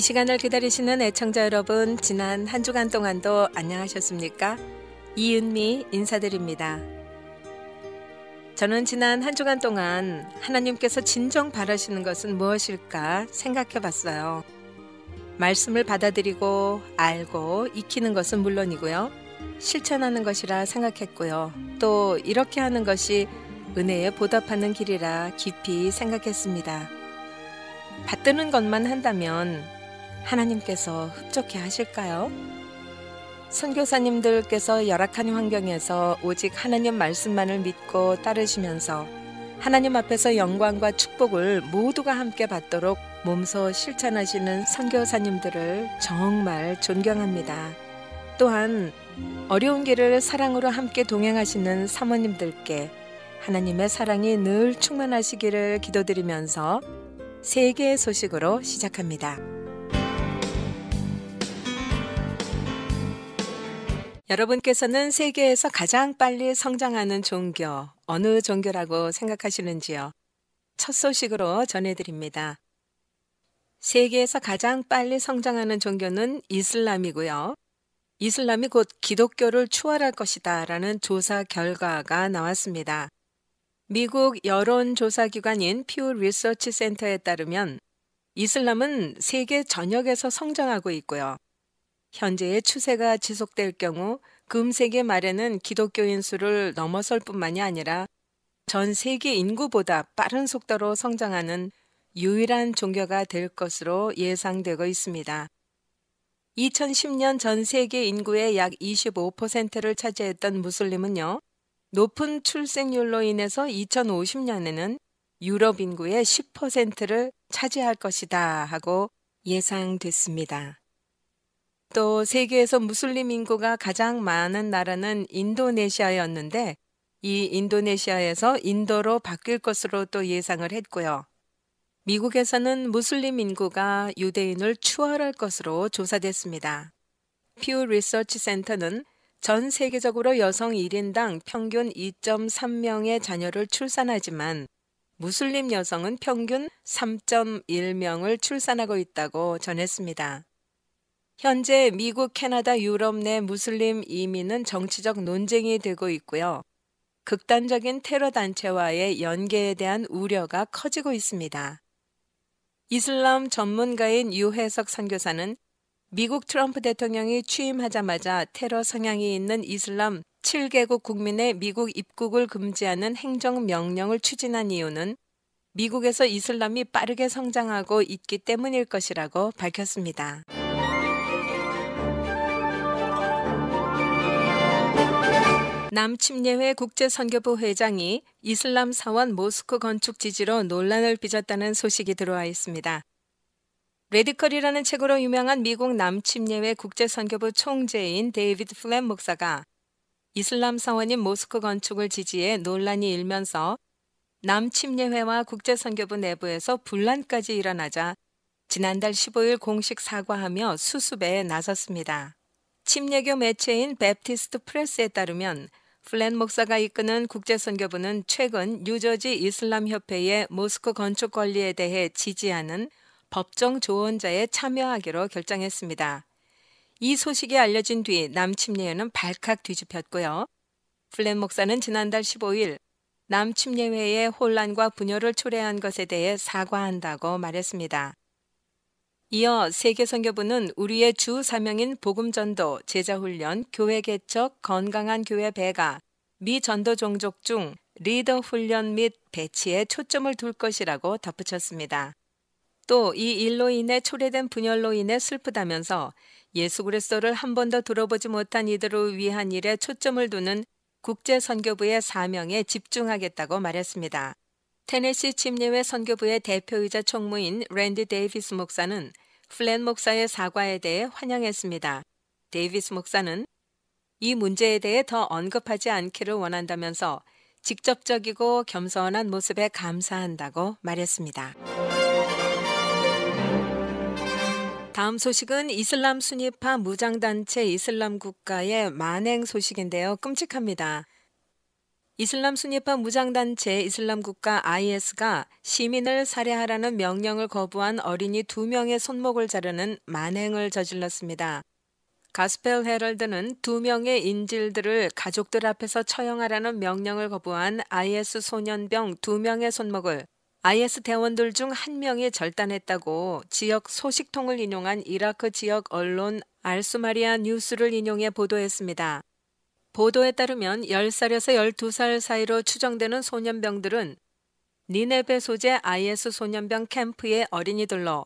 이 시간을 기다리시는 애청자 여러분, 지난 한 주간 동안도 안녕하셨습니까? 이은미 인사드립니다. 저는 지난 한 주간 동안 하나님께서 진정 바라시는 것은 무엇일까 생각해 봤어요. 말씀을 받아들이고 알고 익히는 것은 물론이고요. 실천하는 것이라 생각했고요. 또 이렇게 하는 것이 은혜에 보답하는 길이라 깊이 생각했습니다. 받드는 것만 한다면 하나님께서 흡족해 하실까요? 선교사님들께서 열악한 환경에서 오직 하나님 말씀만을 믿고 따르시면서 하나님 앞에서 영광과 축복을 모두가 함께 받도록 몸소 실천하시는 선교사님들을 정말 존경합니다. 또한 어려운 길을 사랑으로 함께 동행하시는 사모님들께 하나님의 사랑이 늘 충만하시기를 기도드리면서 세계의 소식으로 시작합니다. 여러분께서는 세계에서 가장 빨리 성장하는 종교, 어느 종교라고 생각하시는지요? 첫 소식으로 전해드립니다. 세계에서 가장 빨리 성장하는 종교는 이슬람이고요. 이슬람이 곧 기독교를 추월할 것이다 라는 조사 결과가 나왔습니다. 미국 여론조사기관인 퓨 리서치 센터에 따르면 이슬람은 세계 전역에서 성장하고 있고요. 현재의 추세가 지속될 경우 금세기 말에는 기독교인 수를 넘어설 뿐만이 아니라 전 세계 인구보다 빠른 속도로 성장하는 유일한 종교가 될 것으로 예상되고 있습니다. 2010년 전 세계 인구의 약 25%를 차지했던 무슬림은요, 높은 출생률로 인해서 2050년에는 유럽 인구의 10%를 차지할 것이다 하고 예상됐습니다. 또 세계에서 무슬림 인구가 가장 많은 나라는 인도네시아였는데 이 인도네시아에서 인도로 바뀔 것으로 또 예상을 했고요. 미국에서는 무슬림 인구가 유대인을 추월할 것으로 조사됐습니다. 퓨 리서치 센터는 전 세계적으로 여성 1인당 평균 2.3명의 자녀를 출산하지만 무슬림 여성은 평균 3.1명을 출산하고 있다고 전했습니다. 현재 미국, 캐나다, 유럽 내 무슬림 이민은 정치적 논쟁이 되고 있고요. 극단적인 테러 단체와의 연계에 대한 우려가 커지고 있습니다. 이슬람 전문가인 유해석 선교사는 미국 트럼프 대통령이 취임하자마자 테러 성향이 있는 이슬람 7개국 국민의 미국 입국을 금지하는 행정명령을 추진한 이유는 미국에서 이슬람이 빠르게 성장하고 있기 때문일 것이라고 밝혔습니다. 남침례회 국제선교부 회장이 이슬람 사원 모스크 건축 지지로 논란을 빚었다는 소식이 들어와 있습니다. Radical이라는 책으로 유명한 미국 남침례회 국제선교부 총재인 데이비드 플랫 목사가 이슬람 사원인 모스크 건축을 지지해 논란이 일면서 남침례회와 국제선교부 내부에서 분란까지 일어나자 지난달 15일 공식 사과하며 수습에 나섰습니다. 침례교 매체인 Baptist Press에 따르면 플랫 목사가 이끄는 국제선교부는 최근 뉴저지 이슬람협회의 모스크 건축 권리에 대해 지지하는 법정 조언자에 참여하기로 결정했습니다. 이 소식이 알려진 뒤 남침례회는 발칵 뒤집혔고요. 플랫 목사는 지난달 15일 남침례회의 혼란과 분열을 초래한 것에 대해 사과한다고 말했습니다. 이어 세계선교부는 우리의 주 사명인 복음전도, 제자훈련, 교회 개척, 건강한 교회 배가, 미 전도 종족 중 리더 훈련 및 배치에 초점을 둘 것이라고 덧붙였습니다. 또 이 일로 인해 초래된 분열로 인해 슬프다면서 예수 그리스도를 한 번도 들어보지 못한 이들을 위한 일에 초점을 두는 국제선교부의 사명에 집중하겠다고 말했습니다. 테네시 침례회 선교부의 대표이자 총무인 랜디 데이비스 목사는 플랫 목사의 사과에 대해 환영했습니다. 데이비스 목사는 이 문제에 대해 더 언급하지 않기를 원한다면서 직접적이고 겸손한 모습에 감사한다고 말했습니다. 다음 소식은 이슬람 순위파 무장단체 이슬람 국가의 만행 소식인데요. 끔찍합니다. 이슬람 순위파 무장단체 이슬람 국가 IS가 시민을 살해하라는 명령을 거부한 어린이 두 명의 손목을 자르는 만행을 저질렀습니다. 가스펠 헤럴드는 두 명의 인질들을 가족들 앞에서 처형하라는 명령을 거부한 IS 소년병 두 명의 손목을 IS 대원들 중 한 명이 절단했다고 지역 소식통을 인용한 이라크 지역 언론 알수마리아 뉴스를 인용해 보도했습니다. 보도에 따르면 10살에서 12살 사이로 추정되는 소년병들은 니네베 소재 IS 소년병 캠프의 어린이들로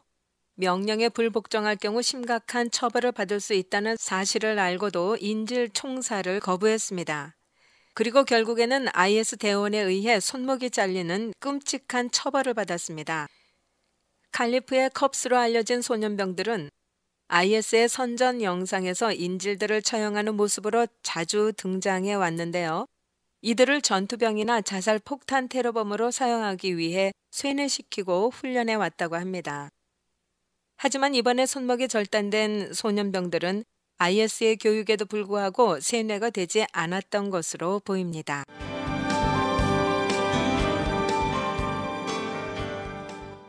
명령에 불복종할 경우 심각한 처벌을 받을 수 있다는 사실을 알고도 인질 총사를 거부했습니다. 그리고 결국에는 IS 대원에 의해 손목이 잘리는 끔찍한 처벌을 받았습니다. 칼리프의 컵스로 알려진 소년병들은 IS의 선전 영상에서 인질들을 처형하는 모습으로 자주 등장해 왔는데요. 이들을 전투병이나 자살 폭탄 테러범으로 사용하기 위해 쇠뇌시키고 훈련해 왔다고 합니다. 하지만 이번에 손목이 절단된 소년병들은 IS의 교육에도 불구하고 세뇌가 되지 않았던 것으로 보입니다.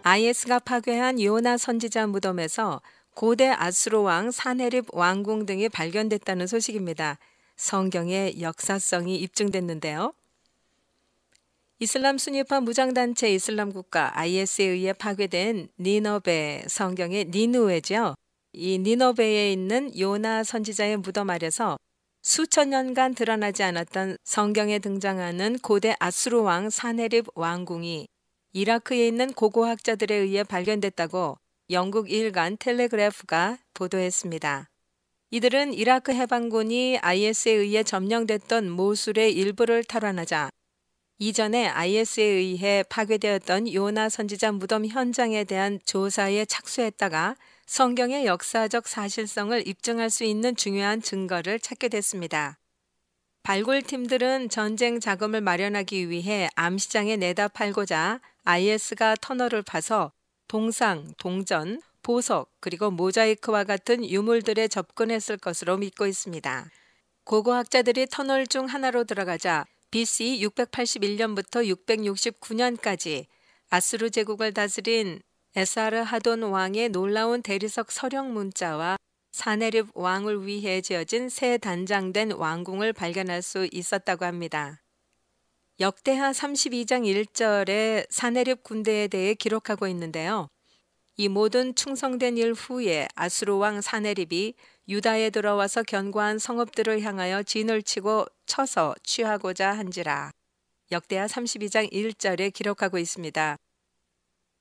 IS가 파괴한 요나 선지자 무덤에서 고대 아수르 왕 사네립 왕궁 등이 발견됐다는 소식입니다. 성경의 역사성이 입증됐는데요. 이슬람 순위파 무장단체 이슬람 국가 IS에 의해 파괴된 니너베 성경의 니누에죠. 이 니너베에 있는 요나 선지자의 무덤 아래서 수천 년간 드러나지 않았던 성경에 등장하는 고대 아수르 왕 사네립 왕궁이 이라크에 있는 고고학자들에 의해 발견됐다고 영국 일간 텔레그래프가 보도했습니다. 이들은 이라크 해방군이 IS에 의해 점령됐던 모술의 일부를 탈환하자 이전에 IS에 의해 파괴되었던 요나 선지자 무덤 현장에 대한 조사에 착수했다가 성경의 역사적 사실성을 입증할 수 있는 중요한 증거를 찾게 됐습니다. 발굴팀들은 전쟁 자금을 마련하기 위해 암시장에 내다 팔고자 IS가 터널을 파서 동상, 동전, 보석, 그리고 모자이크와 같은 유물들에 접근했을 것으로 믿고 있습니다. 고고학자들이 터널 중 하나로 들어가자 BC 681년부터 669년까지 아수르 제국을 다스린 에사르 하돈 왕의 놀라운 대리석 서령 문자와 사네립 왕을 위해 지어진 새 단장된 왕궁을 발견할 수 있었다고 합니다. 역대하 32장 1절에 사네립 군대에 대해 기록하고 있는데요. 이 모든 충성된 일 후에 아수르 왕 사네립이 유다에 들어와서 견고한 성읍들을 향하여 진을 치고 쳐서 취하고자 한지라. 역대하 32장 1절에 기록하고 있습니다.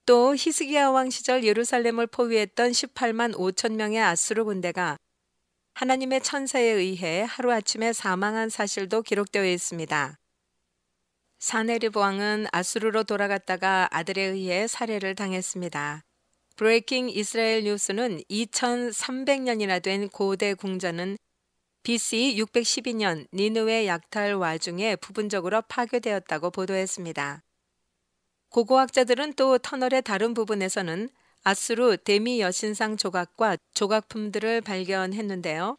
또 히스기야 왕 시절 예루살렘을 포위했던 18만 5천 명의 아수르 군대가 하나님의 천사에 의해 하루아침에 사망한 사실도 기록되어 있습니다. 사네립 왕은 아수르로 돌아갔다가 아들에 의해 살해를 당했습니다. 브레이킹 이스라엘 뉴스는 2300년이나 된 고대 궁전은 BC 612년 니누의 약탈 와중에 부분적으로 파괴되었다고 보도했습니다. 고고학자들은 또 터널의 다른 부분에서는 아수르 데미 여신상 조각과 조각품들을 발견했는데요.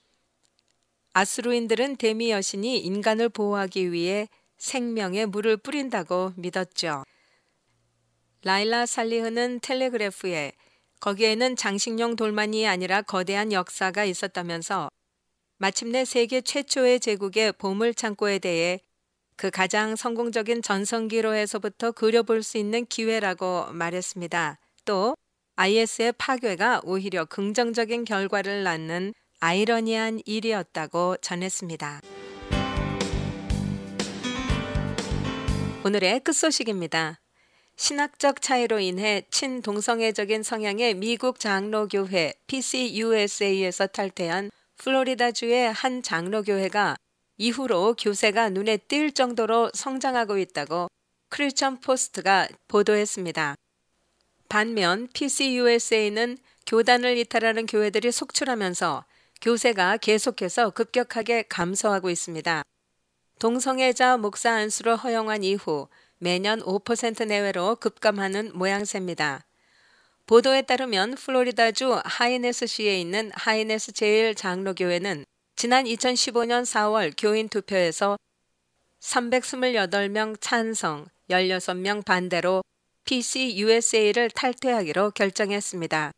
아수르인들은 데미 여신이 인간을 보호하기 위해 생명에 물을 뿌린다고 믿었죠. 라일라 살리흐는 텔레그래프에 거기에는 장식용 돌만이 아니라 거대한 역사가 있었다면서 마침내 세계 최초의 제국의 보물 창고에 대해 그 가장 성공적인 전성기로에서부터 그려볼 수 있는 기회라고 말했습니다. 또 IS의 파괴가 오히려 긍정적인 결과를 낳는 아이러니한 일이었다고 전했습니다. 오늘의 끝소식입니다. 신학적 차이로 인해 친동성애적인 성향의 미국 장로교회 PCUSA에서 탈퇴한 플로리다주의 한 장로교회가 이후로 교세가 눈에 띌 정도로 성장하고 있다고 크리스천 포스트가 보도했습니다. 반면 PCUSA는 교단을 이탈하는 교회들이 속출하면서 교세가 계속해서 급격하게 감소하고 있습니다. 동성애자 목사 안수를 허용한 이후 매년 5% 내외로 급감하는 모양새입니다. 보도에 따르면 플로리다주 하이네스시에 있는 하이네스 제일 장로교회는 지난 2015년 4월 교인 투표에서 328명 찬성, 16명 반대로 PCUSA를 탈퇴하기로 결정했습니다.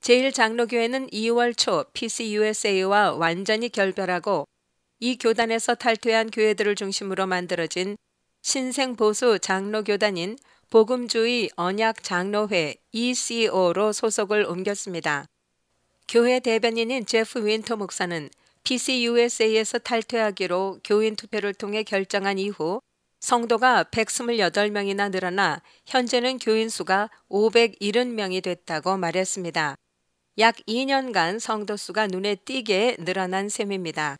제1장로교회는 2월 초 PCUSA와 완전히 결별하고 이 교단에서 탈퇴한 교회들을 중심으로 만들어진 신생 보수 장로 교단인 복음주의 언약 장로회 ECO로 소속을 옮겼습니다. 교회 대변인인 제프 윈터 목사는 PCUSA에서 탈퇴하기로 교인 투표를 통해 결정한 이후 성도가 128명이나 늘어나 현재는 교인 수가 570명이 됐다고 말했습니다. 약 2년간 성도 수가 눈에 띄게 늘어난 셈입니다.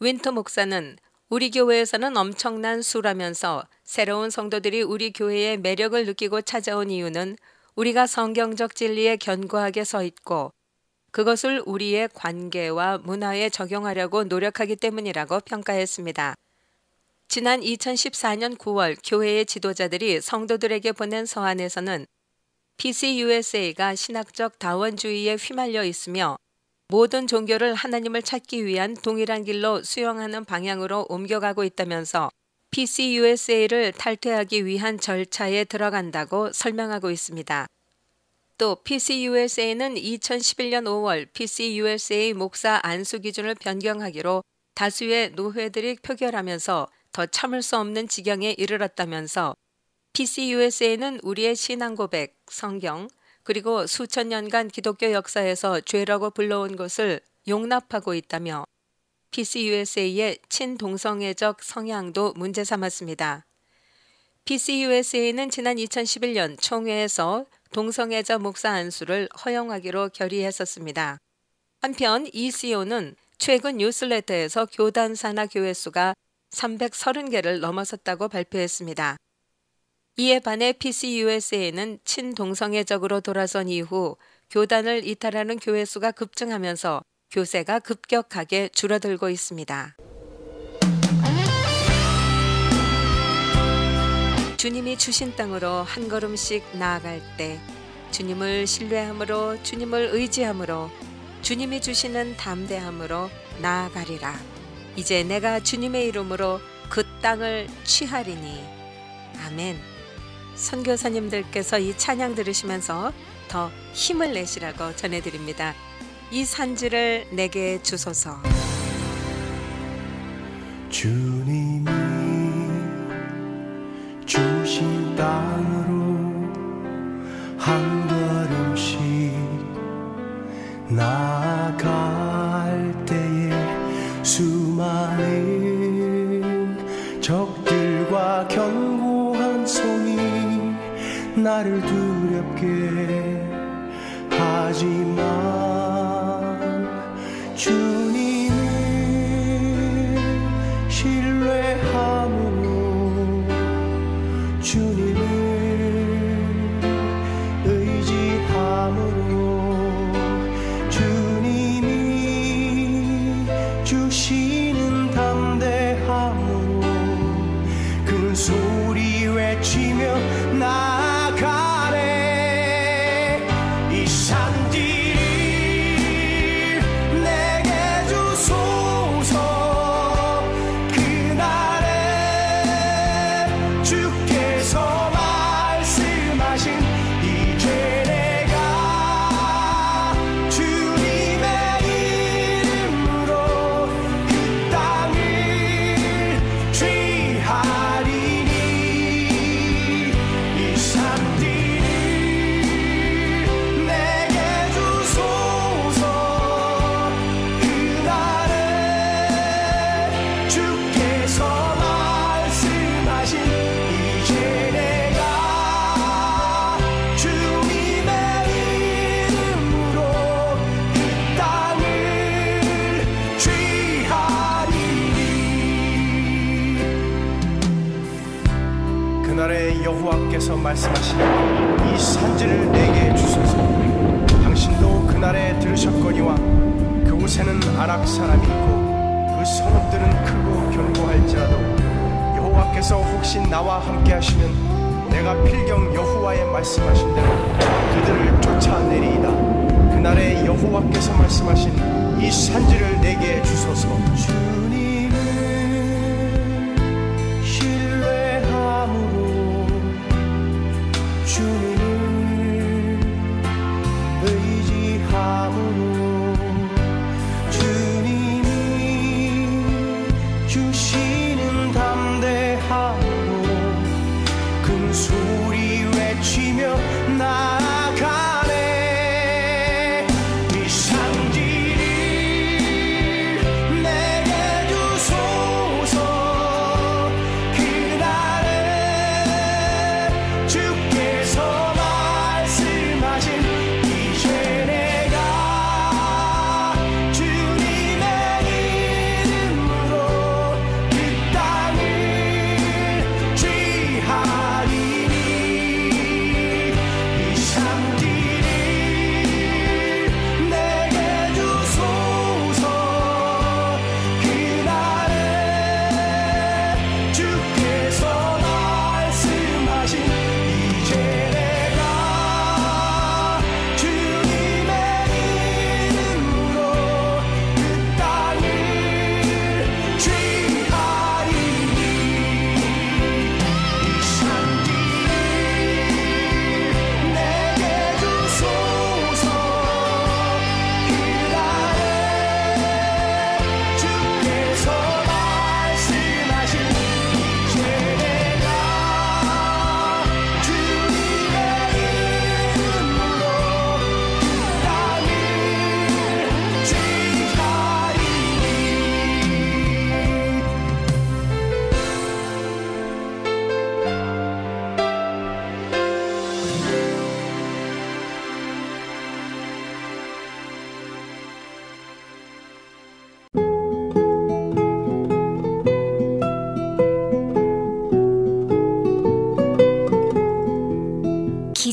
윈터 목사는 우리 교회에서는 엄청난 수라면서 새로운 성도들이 우리 교회의 매력을 느끼고 찾아온 이유는 우리가 성경적 진리에 견고하게 서 있고 그것을 우리의 관계와 문화에 적용하려고 노력하기 때문이라고 평가했습니다. 지난 2014년 9월 교회의 지도자들이 성도들에게 보낸 서한에서는 PCUSA가 신학적 다원주의에 휘말려 있으며 모든 종교를 하나님을 찾기 위한 동일한 길로 수용하는 방향으로 옮겨가고 있다면서 PCUSA를 탈퇴하기 위한 절차에 들어간다고 설명하고 있습니다. 또 PCUSA는 2011년 5월 PCUSA 목사 안수 기준을 변경하기로 다수의 노회들이 표결하면서 더 참을 수 없는 지경에 이르렀다면서 PCUSA는 우리의 신앙 고백, 성경, 그리고 수천 년간 기독교 역사에서 죄라고 불러온 것을 용납하고 있다며 PCUSA의 친동성애적 성향도 문제 삼았습니다. PCUSA는 지난 2011년 총회에서 동성애자 목사 안수를 허용하기로 결의했었습니다. 한편 ECO는 최근 뉴스레터에서 교단 산하 교회 수가 330개를 넘어섰다고 발표했습니다. 이에 반해 PCUSA는 친동성애적으로 돌아선 이후 교단을 이탈하는 교회 수가 급증하면서 교세가 급격하게 줄어들고 있습니다. 주님이 주신 땅으로 한 걸음씩 나아갈 때 주님을 신뢰함으로 주님을 의지함으로 주님이 주시는 담대함으로 나아가리라. 이제 내가 주님의 이름으로 그 땅을 취하리니. 아멘. 선교사님들께서 이 찬양 들으시면서 더 힘을 내시라고 전해드립니다. 이 산지를 내게 주소서. 주님이 주신 땅으로 한 걸음씩 나아갈 때에 수많은 나를 두렵게 하지만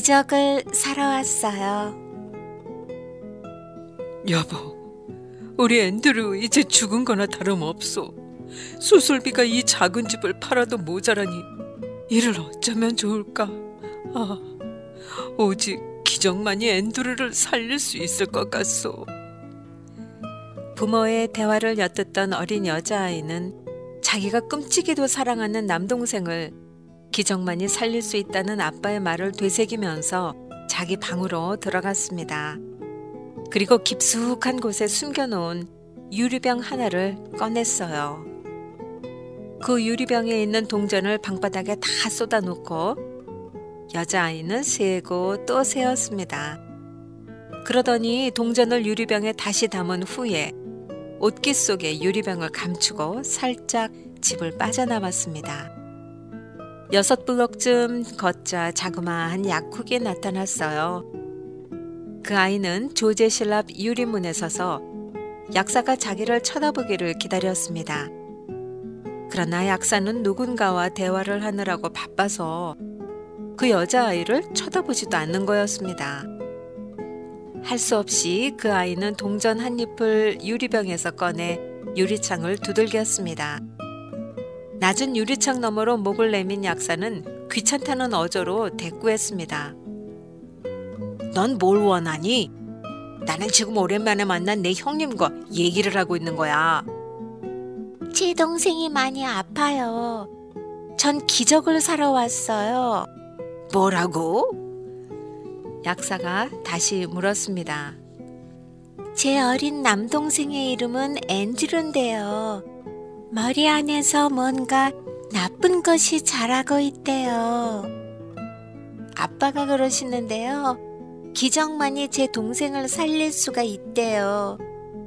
기적을 사러 왔어요. 여보, 우리 앤드류 이제 죽은 거나 다름없소. 수술비가 이 작은 집을 팔아도 모자라니 이를 어쩌면 좋을까? 아, 오직 기적만이 앤드류를 살릴 수 있을 것 같소. 부모의 대화를 엿듣던 어린 여자아이는 자기가 끔찍이도 사랑하는 남동생을 기적만이 살릴 수 있다는 아빠의 말을 되새기면서 자기 방으로 들어갔습니다. 그리고 깊숙한 곳에 숨겨놓은 유리병 하나를 꺼냈어요. 그 유리병에 있는 동전을 방바닥에 다 쏟아놓고 여자아이는 세고 또 세었습니다. 그러더니 동전을 유리병에 다시 담은 후에 옷깃 속에 유리병을 감추고 살짝 집을 빠져나왔습니다. 여섯 블럭쯤 걷자 자그마한 약국이 나타났어요. 그 아이는 조제실 앞 유리문에 서서 약사가 자기를 쳐다보기를 기다렸습니다. 그러나 약사는 누군가와 대화를 하느라고 바빠서 그 여자아이를 쳐다보지도 않는 거였습니다. 할 수 없이 그 아이는 동전 한 잎을 유리병에서 꺼내 유리창을 두들겼습니다. 낮은 유리창 너머로 목을 내민 약사는 귀찮다는 어조로 대꾸했습니다. 넌 뭘 원하니? 나는 지금 오랜만에 만난 내 형님과 얘기를 하고 있는 거야. 제 동생이 많이 아파요. 전 기적을 사러 왔어요. 뭐라고? 약사가 다시 물었습니다. 제 어린 남동생의 이름은 앤드류인데요. 머리 안에서 뭔가 나쁜 것이 자라고 있대요. 아빠가 그러시는데요. 기적만이 제 동생을 살릴 수가 있대요.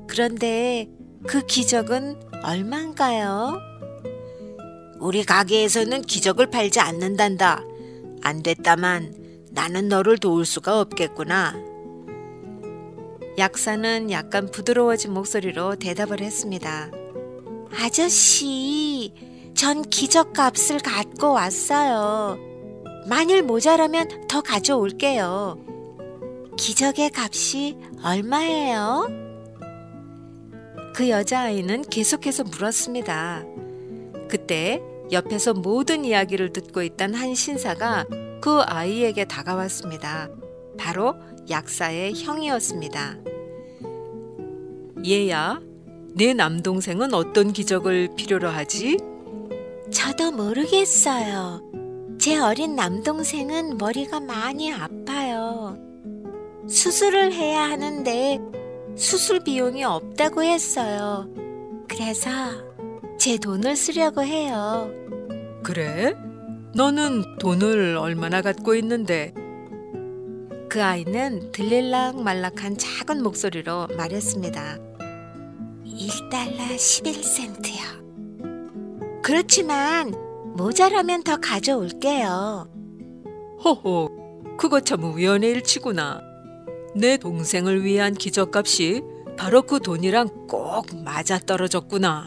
그런데 그 기적은 얼만가요? 우리 가게에서는 기적을 팔지 않는단다. 안 됐다만 나는 너를 도울 수가 없겠구나. 약사는 약간 부드러워진 목소리로 대답을 했습니다. 아저씨, 전 기적 값을 갖고 왔어요. 만일 모자라면 더 가져올게요. 기적의 값이 얼마예요? 그 여자아이는 계속해서 물었습니다. 그때 옆에서 모든 이야기를 듣고 있던 한 신사가 그 아이에게 다가왔습니다. 바로 약사의 형이었습니다. 얘야, 내 남동생은 어떤 기적을 필요로 하지? 저도 모르겠어요. 제 어린 남동생은 머리가 많이 아파요. 수술을 해야 하는데 수술 비용이 없다고 했어요. 그래서 제 돈을 쓰려고 해요. 그래? 너는 돈을 얼마나 갖고 있는데? 그 아이는 들릴락 말락한 작은 목소리로 말했습니다. 1달러 11센트요. 그렇지만 모자라면 더 가져올게요. 허허, 그거 참 우연의 일치구나. 내 동생을 위한 기적값이 바로 그 돈이랑 꼭 맞아 떨어졌구나.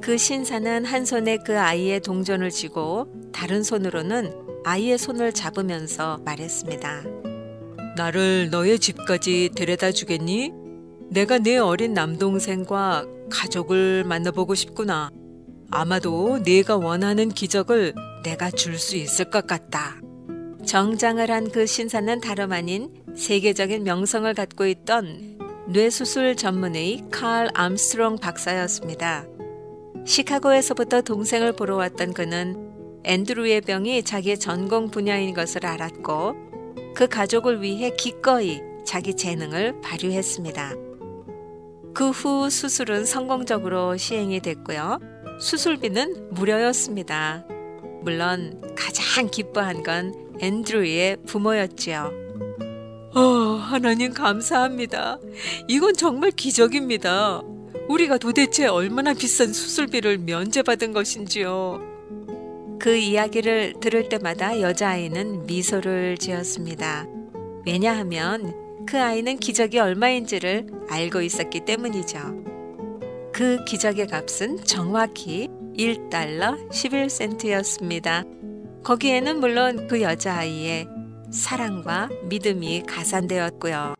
그 신사는 한 손에 그 아이의 동전을 쥐고 다른 손으로는 아이의 손을 잡으면서 말했습니다. 나를 너의 집까지 데려다 주겠니? 내가 내 어린 남동생과 가족을 만나보고 싶구나. 아마도 네가 원하는 기적을 내가 줄 수 있을 것 같다. 정장을 한 그 신사는 다름 아닌 세계적인 명성을 갖고 있던 뇌수술 전문의 칼 암스트롱 박사였습니다. 시카고에서부터 동생을 보러 왔던 그는 앤드루의 병이 자기의 전공 분야인 것을 알았고 그 가족을 위해 기꺼이 자기 재능을 발휘했습니다. 그 후 수술은 성공적으로 시행이 됐고요. 수술비는 무료였습니다. 물론 가장 기뻐한 건 앤드루의 부모였지요. 어, 하나님 감사합니다. 이건 정말 기적입니다. 우리가 도대체 얼마나 비싼 수술비를 면제받은 것인지요. 그 이야기를 들을 때마다 여자아이는 미소를 지었습니다. 왜냐하면 그 아이는 기적이 얼마인지를 알고 있었기 때문이죠. 그 기적의 값은 정확히 1달러 11센트였습니다. 거기에는 물론 그 여자아이의 사랑과 믿음이 가산되었고요.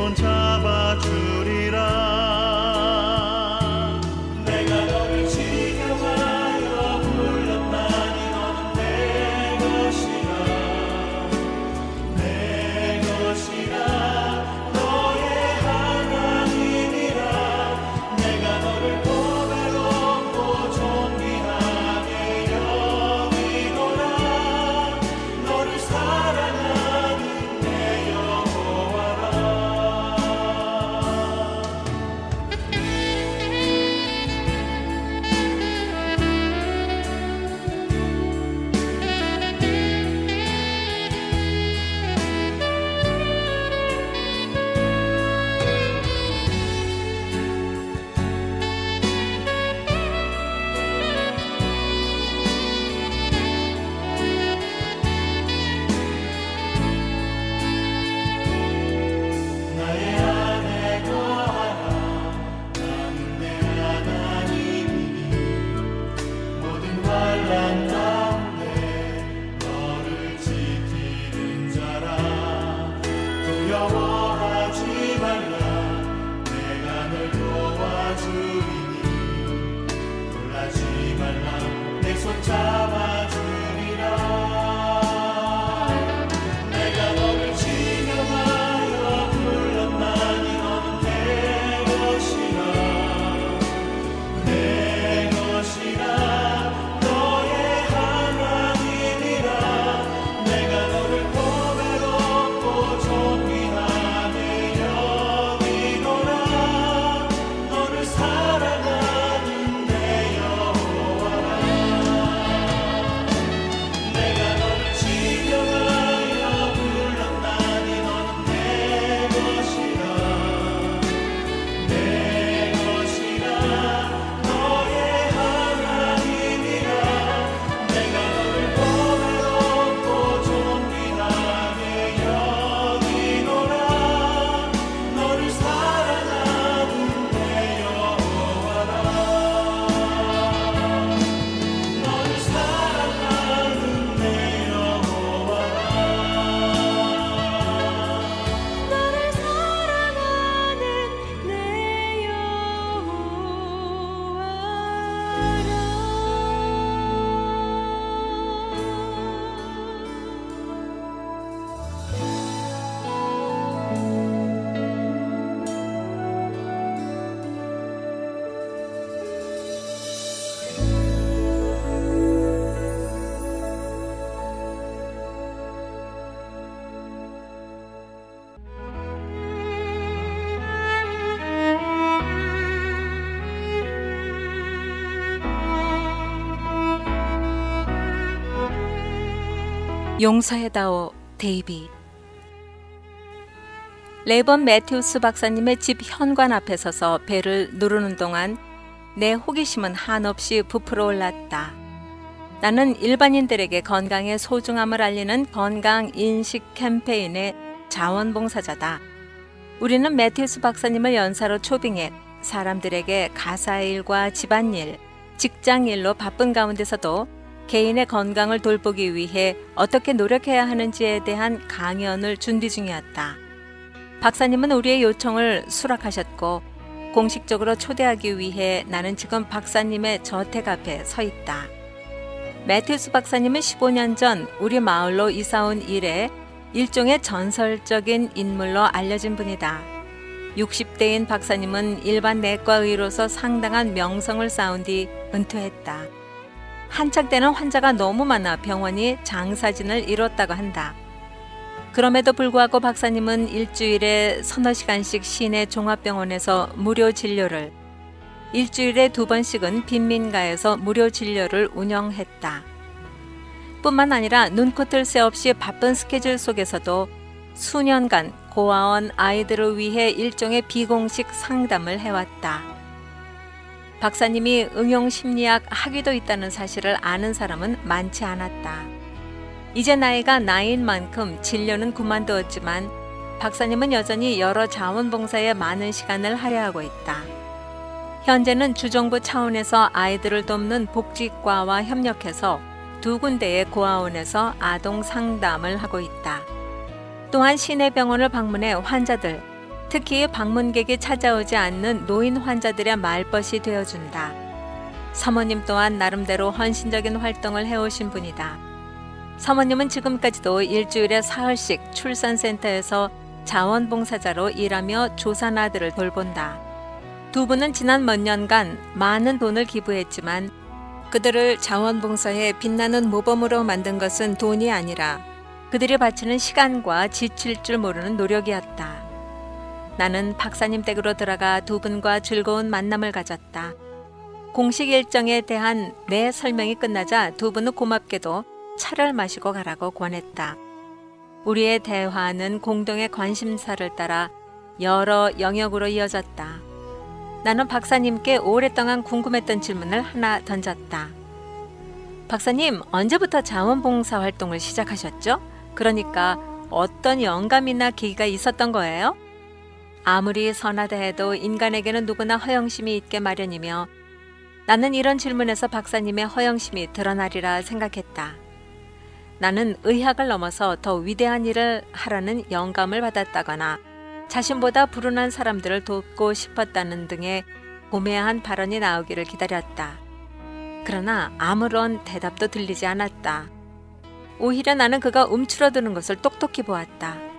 손 잡아주리라 용서해다오 데이비 레번 매튜스 박사님의 집 현관 앞에 서서 벨을 누르는 동안 내 호기심은 한없이 부풀어 올랐다. 나는 일반인들에게 건강의 소중함을 알리는 건강 인식 캠페인의 자원봉사자다. 우리는 매튜스 박사님을 연사로 초빙해 사람들에게 가사일과 집안일, 직장일로 바쁜 가운데서도 개인의 건강을 돌보기 위해 어떻게 노력해야 하는지에 대한 강연을 준비 중이었다. 박사님은 우리의 요청을 수락하셨고 공식적으로 초대하기 위해 나는 지금 박사님의 저택 앞에 서 있다. 매튜스 박사님은 15년 전 우리 마을로 이사온 이래 일종의 전설적인 인물로 알려진 분이다. 60대인 박사님은 일반 내과 의로서 상당한 명성을 쌓은 뒤 은퇴했다. 한창 때는 환자가 너무 많아 병원이 장사진을 이뤘다고 한다. 그럼에도 불구하고 박사님은 일주일에 서너 시간씩 시내 종합병원에서 무료 진료를, 일주일에 두 번씩은 빈민가에서 무료 진료를 운영했다. 뿐만 아니라 눈코뜰 새 없이 바쁜 스케줄 속에서도 수년간 고아원 아이들을 위해 일종의 비공식 상담을 해왔다. 박사님이 응용심리학 학위도 있다는 사실을 아는 사람은 많지 않았다. 이제 나이가 나이인 만큼 진료는 그만두었지만 박사님은 여전히 여러 자원봉사에 많은 시간을 할애하고 있다. 현재는 주정부 차원에서 아이들을 돕는 복지과와 협력해서 두 군데의 고아원에서 아동 상담을 하고 있다. 또한 시내 병원을 방문해 환자들, 특히 방문객이 찾아오지 않는 노인 환자들의 말벗이 되어준다. 사모님 또한 나름대로 헌신적인 활동을 해오신 분이다. 사모님은 지금까지도 일주일에 사흘씩 출산센터에서 자원봉사자로 일하며 조산 아들을 돌본다. 두 분은 지난 몇 년간 많은 돈을 기부했지만 그들을 자원봉사에 빛나는 모범으로 만든 것은 돈이 아니라 그들이 바치는 시간과 지칠 줄 모르는 노력이었다. 나는 박사님 댁으로 들어가 두 분과 즐거운 만남을 가졌다. 공식 일정에 대한 내 설명이 끝나자 두 분은 고맙게도 차를 마시고 가라고 권했다. 우리의 대화는 공동의 관심사를 따라 여러 영역으로 이어졌다. 나는 박사님께 오랫동안 궁금했던 질문을 하나 던졌다. 박사님, 언제부터 자원봉사 활동을 시작하셨죠? 그러니까 어떤 영감이나 계기가 있었던 거예요? 아무리 선하다 해도 인간에게는 누구나 허영심이 있게 마련이며 나는 이런 질문에서 박사님의 허영심이 드러나리라 생각했다. 나는 의학을 넘어서 더 위대한 일을 하라는 영감을 받았다거나 자신보다 불운한 사람들을 돕고 싶었다는 등의 고매한 발언이 나오기를 기다렸다. 그러나 아무런 대답도 들리지 않았다. 오히려 나는 그가 움츠러드는 것을 똑똑히 보았다.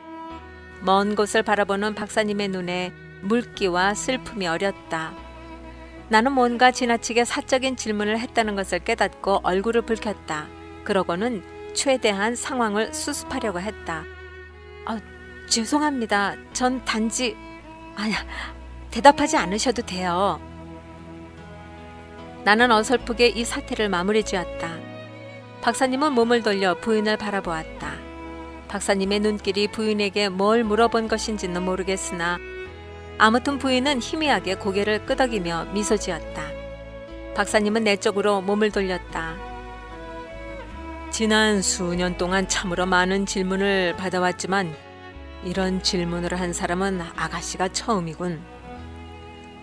먼 곳을 바라보는 박사님의 눈에 물기와 슬픔이 어렸다. 나는 뭔가 지나치게 사적인 질문을 했다는 것을 깨닫고 얼굴을 붉혔다. 그러고는 최대한 상황을 수습하려고 했다. 아, 죄송합니다. 전 단지 아야 대답하지 않으셔도 돼요. 나는 어설프게 이 사태를 마무리 지었다. 박사님은 몸을 돌려 부인을 바라보았다. 박사님의 눈길이 부인에게 뭘 물어본 것인지는 모르겠으나 아무튼 부인은 희미하게 고개를 끄덕이며 미소 지었다. 박사님은 내 쪽으로 몸을 돌렸다. 지난 수년 동안 참으로 많은 질문을 받아왔지만 이런 질문을 한 사람은 아가씨가 처음이군.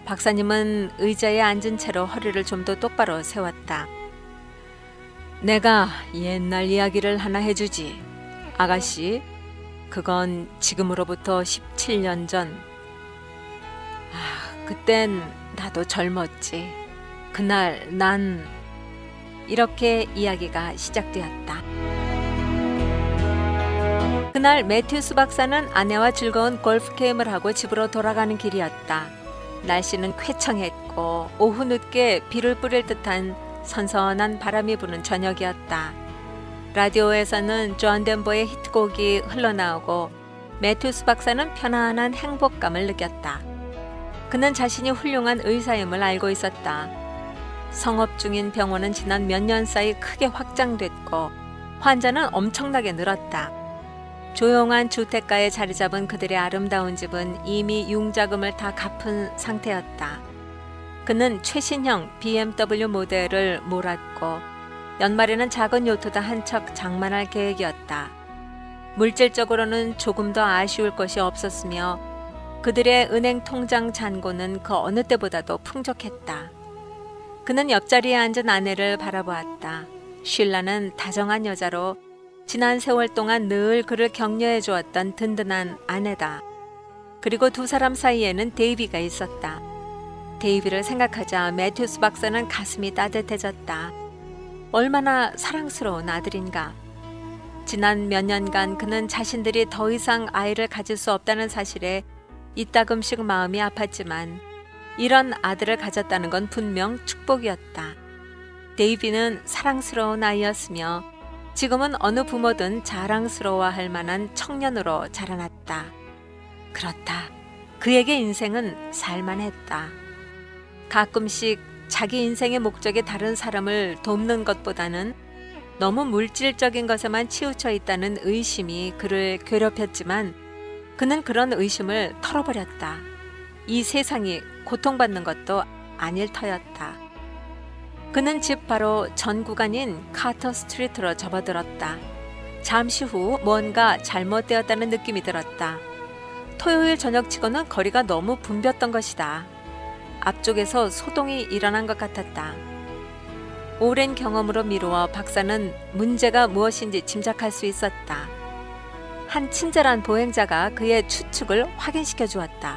박사님은 의자에 앉은 채로 허리를 좀 더 똑바로 세웠다. 내가 옛날 이야기를 하나 해주지. 아가씨, 그건 지금으로부터 17년 전. 아, 그땐 나도 젊었지. 그날 난 이렇게 이야기가 시작되었다. 그날 매튜스 박사는 아내와 즐거운 골프 게임을 하고 집으로 돌아가는 길이었다. 날씨는 쾌청했고 오후 늦게 비를 뿌릴 듯한 선선한 바람이 부는 저녁이었다. 라디오에서는 존 덴버의 히트곡이 흘러나오고 매튜스 박사는 편안한 행복감을 느꼈다. 그는 자신이 훌륭한 의사임을 알고 있었다. 성업 중인 병원은 지난 몇 년 사이 크게 확장됐고 환자는 엄청나게 늘었다. 조용한 주택가에 자리 잡은 그들의 아름다운 집은 이미 융자금을 다 갚은 상태였다. 그는 최신형 BMW 모델을 몰았고 연말에는 작은 요트도 한척 장만할 계획이었다. 물질적으로는 조금 더 아쉬울 것이 없었으며 그들의 은행 통장 잔고는 그 어느 때보다도 풍족했다. 그는 옆자리에 앉은 아내를 바라보았다. 쉴라는 다정한 여자로 지난 세월 동안 늘 그를 격려해 주었던 든든한 아내다. 그리고 두 사람 사이에는 데이비가 있었다. 데이비를 생각하자 매튜스 박사는 가슴이 따뜻해졌다. 얼마나 사랑스러운 아들인가. 지난 몇 년간 그는 자신들이 더 이상 아이를 가질 수 없다는 사실에 이따금씩 마음이 아팠지만 이런 아들을 가졌다는 건 분명 축복이었다. 데이비는 사랑스러운 아이였으며 지금은 어느 부모든 자랑스러워할 만한 청년으로 자라났다. 그렇다. 그에게 인생은 살만했다. 가끔씩 자기 인생의 목적이 다른 사람을 돕는 것보다는 너무 물질적인 것에만 치우쳐 있다는 의심이 그를 괴롭혔지만 그는 그런 의심을 털어버렸다. 이 세상이 고통받는 것도 아닐 터였다. 그는 집 바로 전 구간인 카터 스트리트로 접어들었다. 잠시 후 뭔가 잘못되었다는 느낌이 들었다. 토요일 저녁치고는 거리가 너무 붐볐던 것이다. 앞쪽에서 소동이 일어난 것 같았다. 오랜 경험으로 미루어 박사는 문제가 무엇인지 짐작할 수 있었다. 한 친절한 보행자가 그의 추측을 확인시켜 주었다.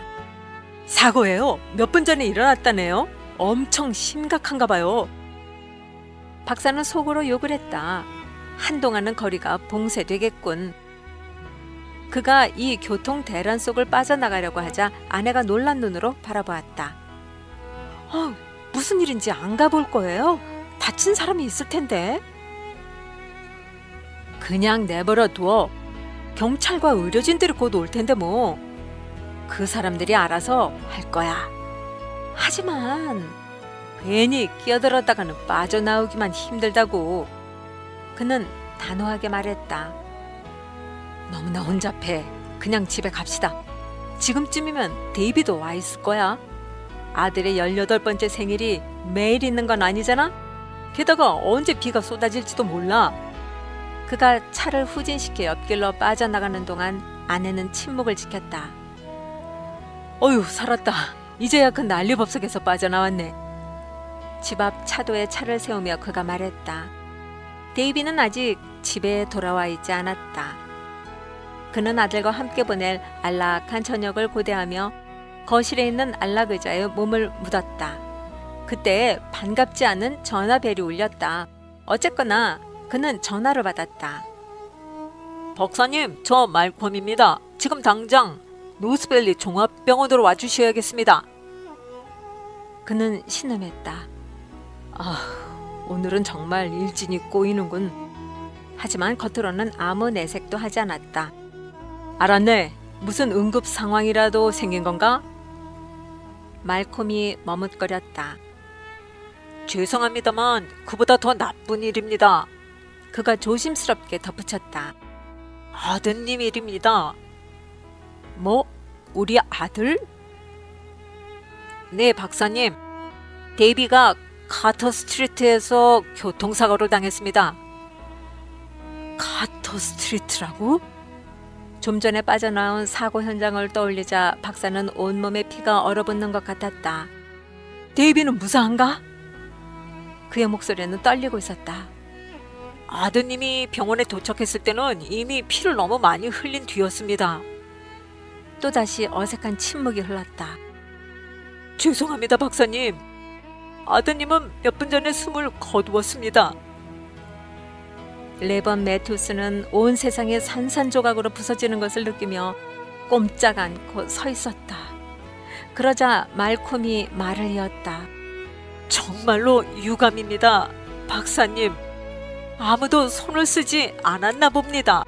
사고예요. 몇 분 전에 일어났다네요. 엄청 심각한가 봐요. 박사는 속으로 욕을 했다. 한동안은 거리가 봉쇄되겠군. 그가 이 교통 대란 속을 빠져나가려고 하자 아내가 놀란 눈으로 바라보았다. 어, 무슨 일인지 안 가볼 거예요? 다친 사람이 있을 텐데. 그냥 내버려 두어. 경찰과 의료진들이 곧 올 텐데 뭐. 그 사람들이 알아서 할 거야. 하지만 괜히 끼어들었다가는 빠져나오기만 힘들다고. 그는 단호하게 말했다. 너무나 혼잡해. 그냥 집에 갑시다. 지금쯤이면 데이비도 와 있을 거야. 아들의 18번째 생일이 매일 있는 건 아니잖아? 게다가 언제 비가 쏟아질지도 몰라. 그가 차를 후진시켜 옆길로 빠져나가는 동안 아내는 침묵을 지켰다. 어휴, 살았다. 이제야 그 난리법석에서 빠져나왔네. 집 앞 차도에 차를 세우며 그가 말했다. 데이비는 아직 집에 돌아와 있지 않았다. 그는 아들과 함께 보낼 안락한 저녁을 고대하며 거실에 있는 안락 의자에 몸을 묻었다. 그때 반갑지 않은 전화벨이 울렸다. 어쨌거나 그는 전화를 받았다. 박사님, 저 말콤입니다. 지금 당장 노스밸리 종합병원으로 와주셔야겠습니다. 그는 신음했다. 아, 오늘은 정말 일진이 꼬이는군. 하지만 겉으로는 아무 내색도 하지 않았다. 알았네. 무슨 응급 상황이라도 생긴 건가? 말콤이 머뭇거렸다. 죄송합니다만 그보다 더 나쁜 일입니다. 그가 조심스럽게 덧붙였다. 아드님 일입니다. 뭐? 우리 아들? 네, 박사님. 데이비가 카터 스트리트에서 교통사고를 당했습니다. 카터 스트리트라고? 좀 전에 빠져나온 사고 현장을 떠올리자 박사는 온몸에 피가 얼어붙는 것 같았다. 데이비는 무사한가? 그의 목소리는 떨리고 있었다. 아드님이 병원에 도착했을 때는 이미 피를 너무 많이 흘린 뒤였습니다. 또다시 어색한 침묵이 흘렀다. 죄송합니다, 박사님. 아드님은 몇 분 전에 숨을 거두었습니다. 레번 매튜스는 온 세상이 산산조각으로 부서지는 것을 느끼며 꼼짝 않고 서 있었다. 그러자 말콤이 말을 이었다. 정말로 유감입니다. 박사님, 아무도 손을 쓰지 않았나 봅니다.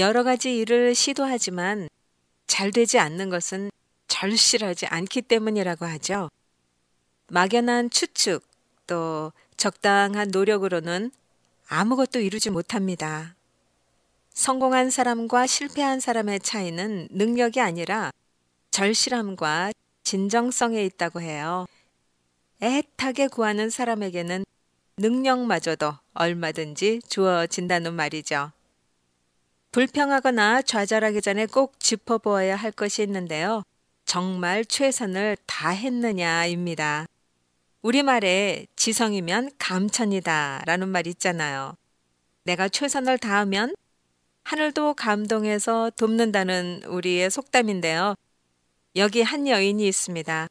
여러 가지 일을 시도하지만 잘 되지 않는 것은 절실하지 않기 때문이라고 하죠. 막연한 추측 또 적당한 노력으로는 아무것도 이루지 못합니다. 성공한 사람과 실패한 사람의 차이는 능력이 아니라 절실함과 진정성에 있다고 해요. 애타게 구하는 사람에게는 능력마저도 얼마든지 주어진다는 말이죠. 불평하거나 좌절하기 전에 꼭 짚어보아야 할 것이 있는데요. 정말 최선을 다했느냐입니다. 우리말에 지성이면 감천이다 라는 말 있잖아요. 내가 최선을 다하면 하늘도 감동해서 돕는다는 우리의 속담인데요. 여기 한 여인이 있습니다.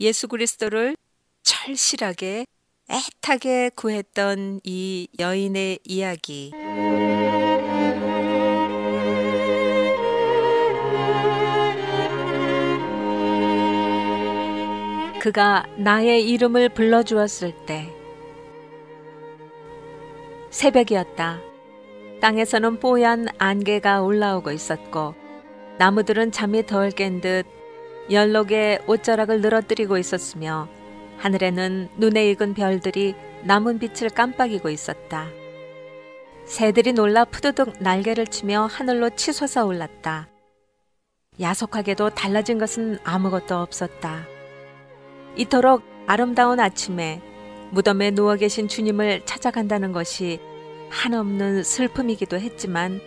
예수 그리스도를 철실하게 애타게 구했던 이 여인의 이야기. 그가 나의 이름을 불러주었을 때 새벽이었다. 땅에서는 뽀얀 안개가 올라오고 있었고 나무들은 잠이 덜 깬 듯 연록의 옷자락을 늘어뜨리고 있었으며 하늘에는 눈에 익은 별들이 남은 빛을 깜빡이고 있었다. 새들이 놀라 푸드득 날개를 치며 하늘로 치솟아 올랐다. 야속하게도 달라진 것은 아무것도 없었다. 이토록 아름다운 아침에 무덤에 누워 계신 주님을 찾아간다는 것이 한없는 슬픔이기도 했지만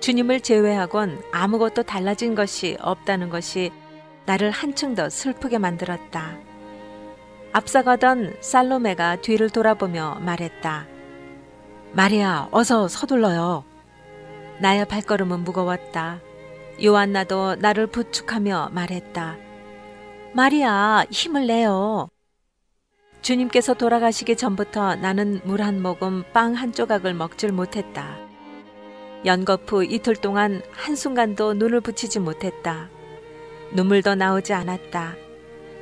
주님을 제외하곤 아무것도 달라진 것이 없다는 것이 나를 한층 더 슬프게 만들었다. 앞서가던 살로메가 뒤를 돌아보며 말했다. 마리아, 어서 서둘러요. 나의 발걸음은 무거웠다. 요한나도 나를 부축하며 말했다. 마리아, 힘을 내요. 주님께서 돌아가시기 전부터 나는 물 한 모금, 빵 한 조각을 먹질 못했다. 연거푸 이틀 동안 한순간도 눈을 붙이지 못했다. 눈물도 나오지 않았다.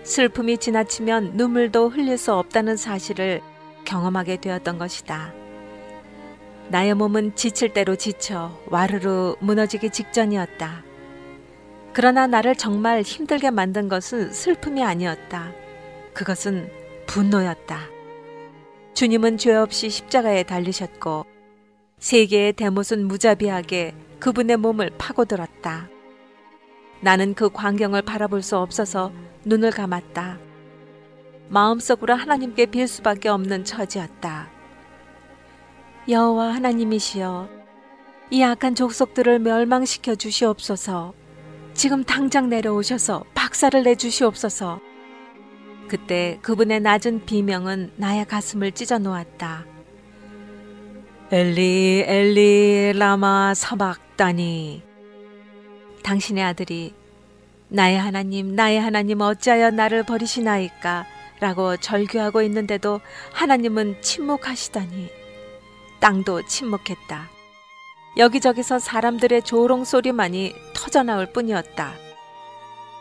슬픔이 지나치면 눈물도 흘릴 수 없다는 사실을 경험하게 되었던 것이다. 나의 몸은 지칠 대로 지쳐 와르르 무너지기 직전이었다. 그러나 나를 정말 힘들게 만든 것은 슬픔이 아니었다. 그것은 분노였다. 주님은 죄 없이 십자가에 달리셨고 세계의 대못은 무자비하게 그분의 몸을 파고들었다. 나는 그 광경을 바라볼 수 없어서 눈을 감았다. 마음속으로 하나님께 빌 수밖에 없는 처지였다. 여호와 하나님이시여, 이 악한 족속들을 멸망시켜 주시옵소서. 지금 당장 내려오셔서 박살을 내 주시옵소서. 그때 그분의 낮은 비명은 나의 가슴을 찢어 놓았다. 엘리 엘리 라마 사박다니 당신의 아들이 나의 하나님 나의 하나님 어찌하여 나를 버리시나이까 라고 절규하고 있는데도 하나님은 침묵하시다니 땅도 침묵했다. 여기저기서 사람들의 조롱 소리만이 터져나올 뿐이었다.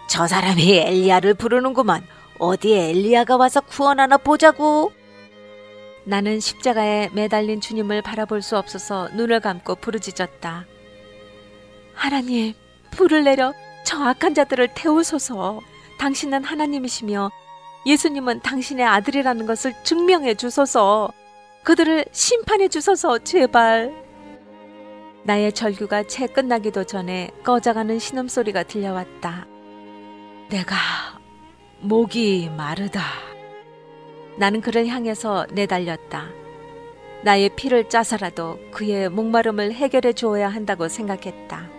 저 사람이 엘리야를 부르는구만. 어디에 엘리야가 와서 구원하나 보자고. 나는 십자가에 매달린 주님을 바라볼 수 없어서 눈을 감고 부르짖었다. 하나님, 불을 내려 저 악한 자들을 태우소서. 당신은 하나님이시며 예수님은 당신의 아들이라는 것을 증명해 주소서. 그들을 심판해 주소서, 제발. 나의 절규가 채 끝나기도 전에 꺼져가는 신음소리가 들려왔다. 내가 목이 마르다. 나는 그를 향해서 내달렸다. 나의 피를 짜서라도 그의 목마름을 해결해 주어야 한다고 생각했다.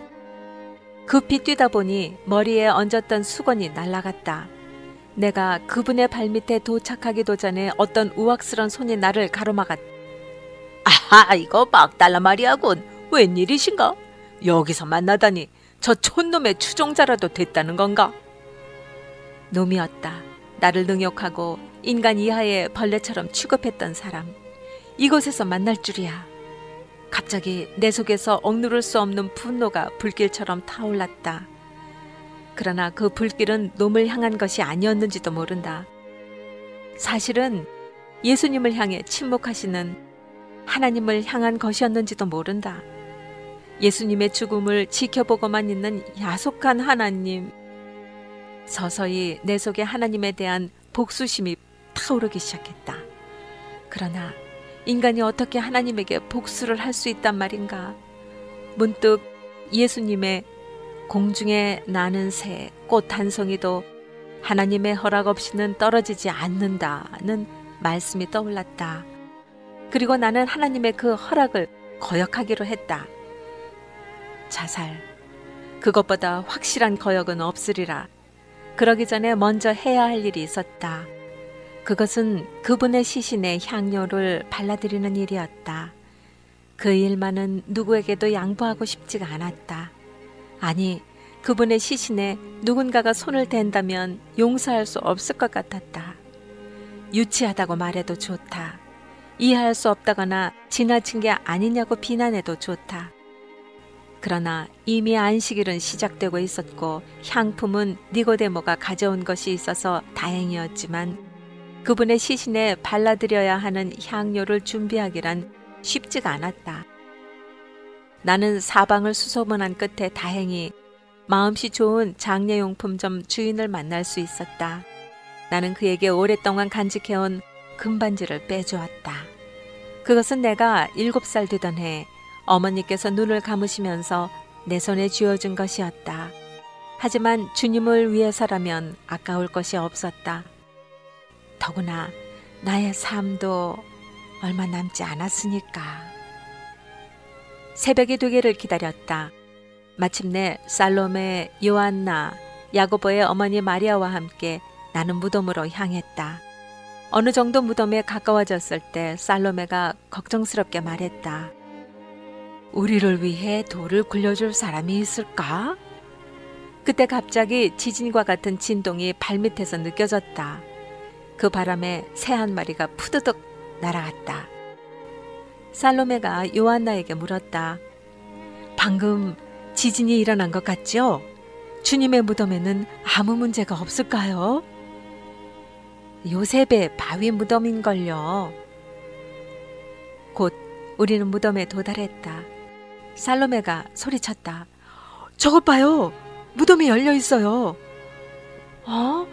급히 뛰다 보니 머리에 얹었던 수건이 날아갔다. 내가 그분의 발밑에 도착하기도 전에 어떤 우악스런 손이 나를 가로막았다. 아하, 이거 막달라 말이야군. 웬일이신가? 여기서 만나다니 저 촌놈의 추종자라도 됐다는 건가? 놈이었다. 나를 능욕하고 인간 이하의 벌레처럼 취급했던 사람. 이곳에서 만날 줄이야. 갑자기 내 속에서 억누를 수 없는 분노가 불길처럼 타올랐다. 그러나 그 불길은 놈을 향한 것이 아니었는지도 모른다. 사실은 예수님을 향해 침묵하시는 하나님을 향한 것이었는지도 모른다. 예수님의 죽음을 지켜보고만 있는 야속한 하나님. 서서히 내 속에 하나님에 대한 복수심이 타오르기 시작했다. 그러나 인간이 어떻게 하나님에게 복수를 할 수 있단 말인가? 문득 예수님의 공중에 나는 새, 꽃 한 송이도 하나님의 허락 없이는 떨어지지 않는다는 말씀이 떠올랐다. 그리고 나는 하나님의 그 허락을 거역하기로 했다. 자살. 그것보다 확실한 거역은 없으리라. 그러기 전에 먼저 해야 할 일이 있었다. 그것은 그분의 시신에 향료를 발라드리는 일이었다. 그 일만은 누구에게도 양보하고 싶지가 않았다. 아니, 그분의 시신에 누군가가 손을 댄다면 용서할 수 없을 것 같았다. 유치하다고 말해도 좋다. 이해할 수 없다거나 지나친 게 아니냐고 비난해도 좋다. 그러나 이미 안식일은 시작되고 있었고 향품은 니고데모가 가져온 것이 있어서 다행이었지만 그분의 시신에 발라드려야 하는 향료를 준비하기란 쉽지가 않았다. 나는 사방을 수소문한 끝에 다행히 마음씨 좋은 장례용품점 주인을 만날 수 있었다. 나는 그에게 오랫동안 간직해온 금반지를 빼주었다. 그것은 내가 일곱 살 되던 해 어머니께서 눈을 감으시면서 내 손에 쥐어준 것이었다. 하지만 주님을 위해서라면 아까울 것이 없었다. 더구나 나의 삶도 얼마 남지 않았으니까. 새벽이 되기를 기다렸다. 마침내 살로메, 요한나, 야고보의 어머니 마리아와 함께 나는 무덤으로 향했다. 어느 정도 무덤에 가까워졌을 때 살로메가 걱정스럽게 말했다. 우리를 위해 돌을 굴려줄 사람이 있을까? 그때 갑자기 지진과 같은 진동이 발밑에서 느껴졌다. 그 바람에 새 한 마리가 푸드득 날아갔다. 살로메가 요한나에게 물었다. 방금 지진이 일어난 것 같죠? 주님의 무덤에는 아무 문제가 없을까요? 요셉의 바위 무덤인걸요. 곧 우리는 무덤에 도달했다. 살로메가 소리쳤다. 저것 봐요. 무덤이 열려 있어요. 어?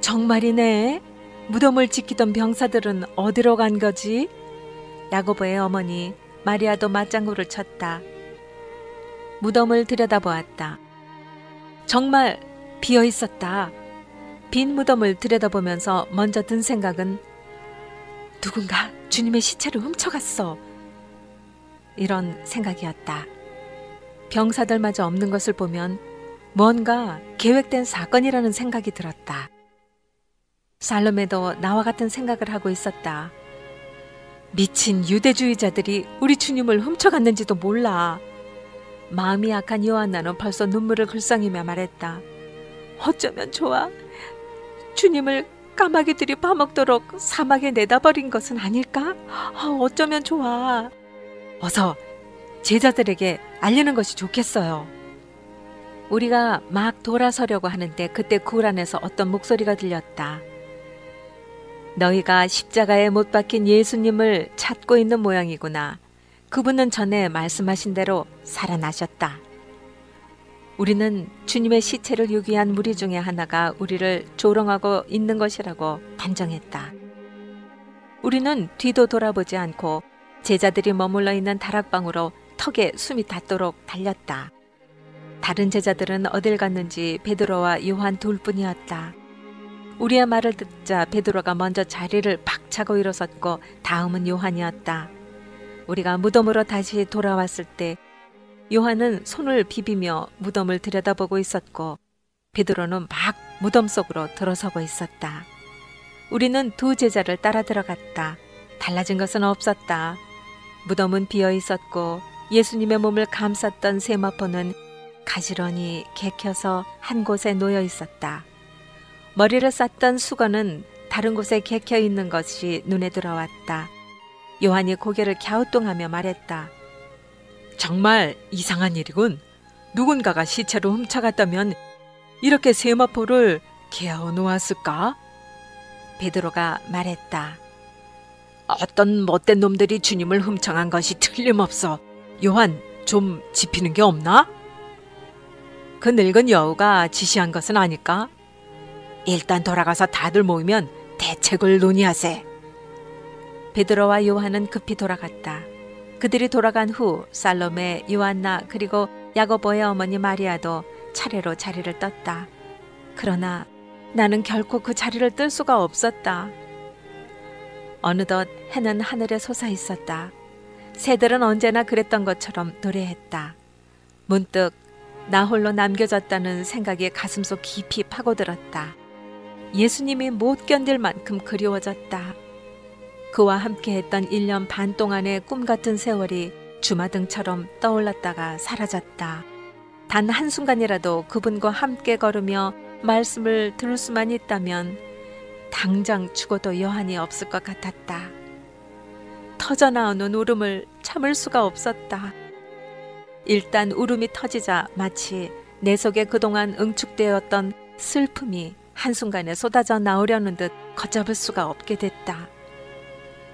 정말이네. 무덤을 지키던 병사들은 어디로 간 거지? 야고보의 어머니 마리아도 맞장구를 쳤다. 무덤을 들여다보았다. 정말 비어 있었다. 빈 무덤을 들여다보면서 먼저 든 생각은 누군가 주님의 시체를 훔쳐갔어. 이런 생각이었다. 병사들마저 없는 것을 보면 뭔가 계획된 사건이라는 생각이 들었다. 살롬에도 나와 같은 생각을 하고 있었다. 미친 유대주의자들이 우리 주님을 훔쳐갔는지도 몰라. 마음이 약한 요한나는 벌써 눈물을 글썽이며 말했다. 어쩌면 좋아. 주님을 까마귀들이 파먹도록 사막에 내다버린 것은 아닐까? 아, 어쩌면 좋아. 어서 제자들에게 알리는 것이 좋겠어요. 우리가 막 돌아서려고 하는데 그때 굴 안에서 어떤 목소리가 들렸다. 너희가 십자가에 못 박힌 예수님을 찾고 있는 모양이구나. 그분은 전에 말씀하신 대로 살아나셨다. 우리는 주님의 시체를 유기한 무리 중에 하나가 우리를 조롱하고 있는 것이라고 단정했다. 우리는 뒤도 돌아보지 않고 제자들이 머물러 있는 다락방으로 턱에 숨이 닿도록 달렸다. 다른 제자들은 어딜 갔는지 베드로와 요한 둘뿐이었다. 우리의 말을 듣자 베드로가 먼저 자리를 박차고 일어섰고 다음은 요한이었다. 우리가 무덤으로 다시 돌아왔을 때 요한은 손을 비비며 무덤을 들여다보고 있었고 베드로는 막 무덤 속으로 들어서고 있었다. 우리는 두 제자를 따라 들어갔다. 달라진 것은 없었다. 무덤은 비어 있었고 예수님의 몸을 감쌌던 세마포는 가지런히 개켜서 한 곳에 놓여 있었다. 머리를 쌌던 수건은 다른 곳에 개켜 있는 것이 눈에 들어왔다. 요한이 고개를 갸우뚱하며 말했다. 정말 이상한 일이군. 누군가가 시체로 훔쳐갔다면 이렇게 세마포를 개어 놓았을까? 베드로가 말했다. 어떤 못된 놈들이 주님을 훔쳐간 것이 틀림없어. 요한, 좀 짚히는 게 없나? 그 늙은 여우가 지시한 것은 아닐까? 일단 돌아가서 다들 모이면 대책을 논의하세. 베드로와 요한은 급히 돌아갔다. 그들이 돌아간 후 살롬의 요한나 그리고 야고보의 어머니 마리아도 차례로 자리를 떴다. 그러나 나는 결코 그 자리를 뜰 수가 없었다. 어느덧 해는 하늘에 솟아 있었다. 새들은 언제나 그랬던 것처럼 노래했다. 문득 나 홀로 남겨졌다는 생각이 가슴속 깊이 파고들었다. 예수님이 못 견딜 만큼 그리워졌다. 그와 함께 했던 1년 반 동안의 꿈 같은 세월이 주마등처럼 떠올랐다가 사라졌다. 단 한순간이라도 그분과 함께 걸으며 말씀을 들을 수만 있다면 당장 죽어도 여한이 없을 것 같았다. 터져나오는 울음을 참을 수가 없었다. 일단 울음이 터지자 마치 내 속에 그동안 응축되었던 슬픔이 한순간에 쏟아져 나오려는 듯 걷잡을 수가 없게 됐다.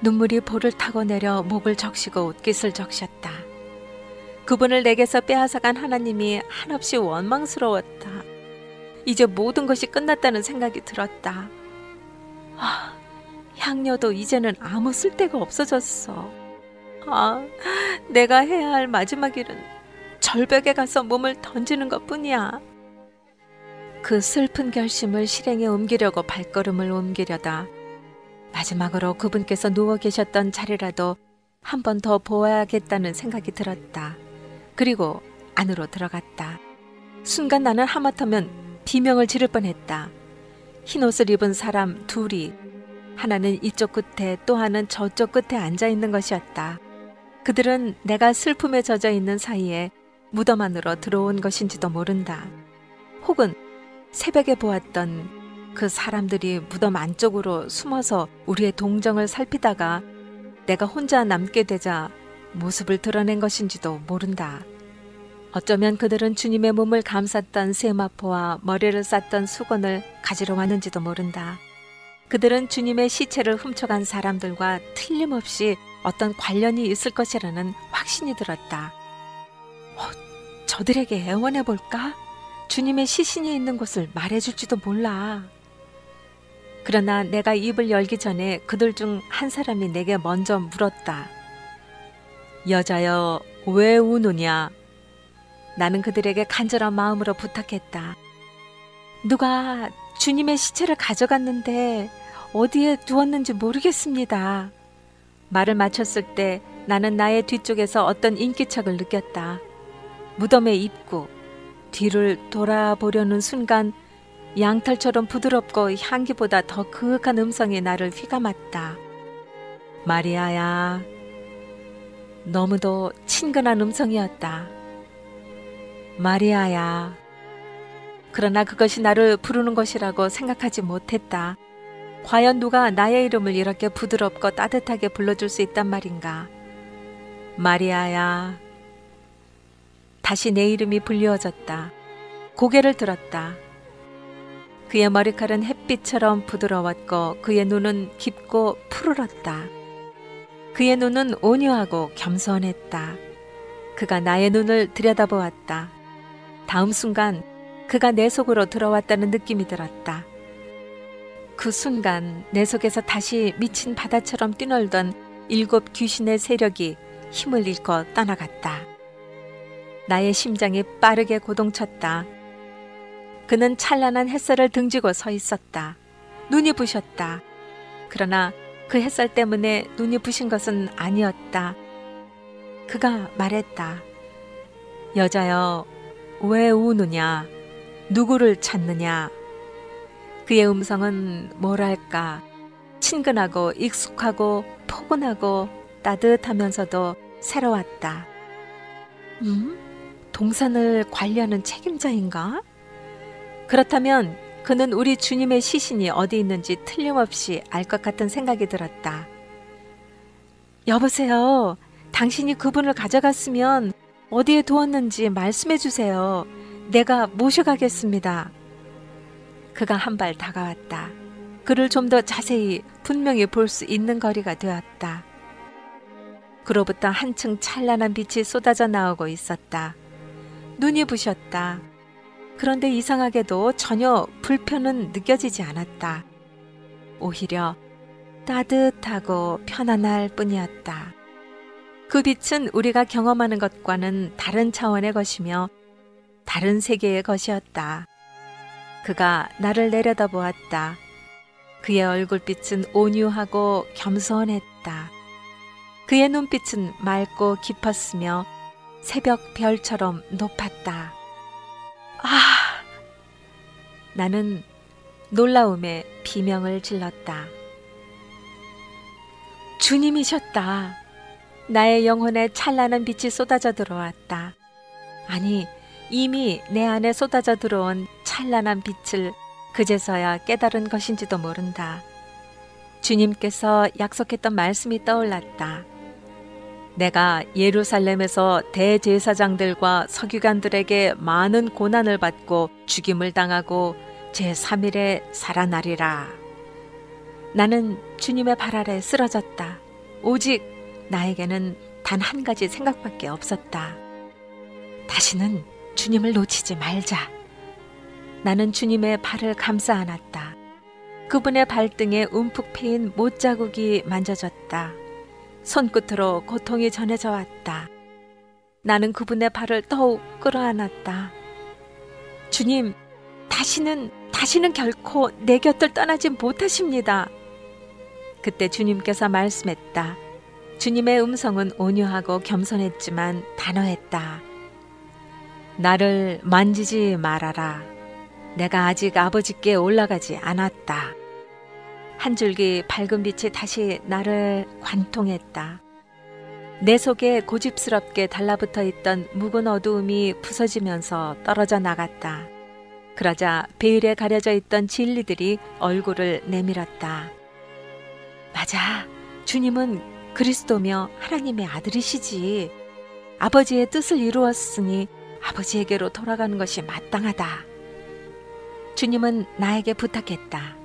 눈물이 볼을 타고 내려 목을 적시고 옷깃을 적셨다. 그분을 내게서 빼앗아간 하나님이 한없이 원망스러웠다. 이제 모든 것이 끝났다는 생각이 들었다. 아, 향녀도 이제는 아무 쓸데가 없어졌어. 아, 내가 해야 할 마지막 일은 절벽에 가서 몸을 던지는 것 뿐이야. 그 슬픈 결심을 실행에 옮기려고 발걸음을 옮기려다 마지막으로 그분께서 누워 계셨던 자리라도 한 번 더 보아야겠다는 생각이 들었다. 그리고 안으로 들어갔다. 순간 나는 하마터면 비명을 지를 뻔했다. 흰 옷을 입은 사람 둘이 하나는 이쪽 끝에 또 하나는 저쪽 끝에 앉아 있는 것이었다. 그들은 내가 슬픔에 젖어 있는 사이에 무덤 안으로 들어온 것인지도 모른다. 혹은 새벽에 보았던 그 사람들이 무덤 안쪽으로 숨어서 우리의 동정을 살피다가 내가 혼자 남게 되자 모습을 드러낸 것인지도 모른다. 어쩌면 그들은 주님의 몸을 감쌌던 세마포와 머리를 쌌던 수건을 가지러 왔는지도 모른다. 그들은 주님의 시체를 훔쳐간 사람들과 틀림없이 어떤 관련이 있을 것이라는 확신이 들었다. 어, 저들에게 애원해 볼까? 주님의 시신이 있는 곳을 말해줄지도 몰라. 그러나 내가 입을 열기 전에 그들 중 한 사람이 내게 먼저 물었다. 여자여, 왜 우느냐? 나는 그들에게 간절한 마음으로 부탁했다. 누가 주님의 시체를 가져갔는데 어디에 두었는지 모르겠습니다. 말을 마쳤을 때 나는 나의 뒤쪽에서 어떤 인기척을 느꼈다. 무덤의 입구, 뒤를 돌아보려는 순간 양털처럼 부드럽고 향기보다 더 그윽한 음성이 나를 휘감았다. 마리아야. 너무도 친근한 음성이었다. 마리아야. 그러나 그것이 나를 부르는 것이라고 생각하지 못했다. 과연 누가 나의 이름을 이렇게 부드럽고 따뜻하게 불러줄 수 있단 말인가? 마리아야. 다시 내 이름이 불리워졌다. 고개를 들었다. 그의 머리칼은 햇빛처럼 부드러웠고 그의 눈은 깊고 푸르렀다. 그의 눈은 온유하고 겸손했다. 그가 나의 눈을 들여다보았다. 다음 순간 그가 내 속으로 들어왔다는 느낌이 들었다. 그 순간 내 속에서 다시 미친 바다처럼 뛰놀던 일곱 귀신의 세력이 힘을 잃고 떠나갔다. 나의 심장이 빠르게 고동쳤다. 그는 찬란한 햇살을 등지고 서 있었다. 눈이 부셨다. 그러나 그 햇살 때문에 눈이 부신 것은 아니었다. 그가 말했다. 여자여, 왜 우느냐? 누구를 찾느냐? 그의 음성은 뭐랄까, 친근하고 익숙하고 포근하고 따뜻하면서도 새로웠다. 음? 동산을 관리하는 책임자인가? 그렇다면 그는 우리 주님의 시신이 어디 있는지 틀림없이 알 것 같은 생각이 들었다. 여보세요. 당신이 그분을 가져갔으면 어디에 두었는지 말씀해 주세요. 내가 모셔가겠습니다. 그가 한 발 다가왔다. 그를 좀 더 자세히 분명히 볼 수 있는 거리가 되었다. 그로부터 한층 찬란한 빛이 쏟아져 나오고 있었다. 눈이 부셨다. 그런데 이상하게도 전혀 불편은 느껴지지 않았다. 오히려 따뜻하고 편안할 뿐이었다. 그 빛은 우리가 경험하는 것과는 다른 차원의 것이며 다른 세계의 것이었다. 그가 나를 내려다보았다. 그의 얼굴빛은 온유하고 겸손했다. 그의 눈빛은 맑고 깊었으며 새벽 별처럼 높았다. 아! 나는 놀라움에 비명을 질렀다. 주님이셨다. 나의 영혼에 찬란한 빛이 쏟아져 들어왔다. 아니, 이미 내 안에 쏟아져 들어온 찬란한 빛을 그제서야 깨달은 것인지도 모른다. 주님께서 약속했던 말씀이 떠올랐다. 내가 예루살렘에서 대제사장들과 서기관들에게 많은 고난을 받고 죽임을 당하고 제3일에 살아나리라. 나는 주님의 발 아래 쓰러졌다. 오직 나에게는 단 한 가지 생각밖에 없었다. 다시는 주님을 놓치지 말자. 나는 주님의 발을 감싸 안았다. 그분의 발등에 움푹 패인 못자국이 만져졌다. 손끝으로 고통이 전해져 왔다. 나는 그분의 발을 더욱 끌어안았다. 주님, 다시는, 다시는 결코 내 곁을 떠나지 못하십니다. 그때 주님께서 말씀했다. 주님의 음성은 온유하고 겸손했지만 단호했다. 나를 만지지 말아라. 내가 아직 아버지께 올라가지 않았다. 한 줄기 밝은 빛이 다시 나를 관통했다. 내 속에 고집스럽게 달라붙어 있던 묵은 어두움이 부서지면서 떨어져 나갔다. 그러자 베일에 가려져 있던 진리들이 얼굴을 내밀었다. 맞아. 주님은 그리스도며 하나님의 아들이시지. 아버지의 뜻을 이루었으니 아버지에게로 돌아가는 것이 마땅하다. 주님은 나에게 부탁했다.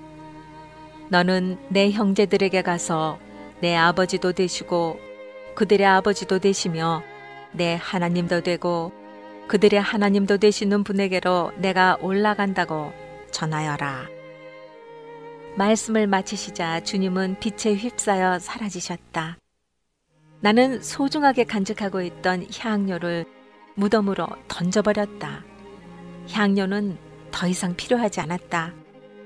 너는 내 형제들에게 가서 내 아버지도 되시고 그들의 아버지도 되시며 내 하나님도 되고 그들의 하나님도 되시는 분에게로 내가 올라간다고 전하여라. 말씀을 마치시자 주님은 빛에 휩싸여 사라지셨다. 나는 소중하게 간직하고 있던 향료를 무덤으로 던져버렸다. 향료는 더 이상 필요하지 않았다.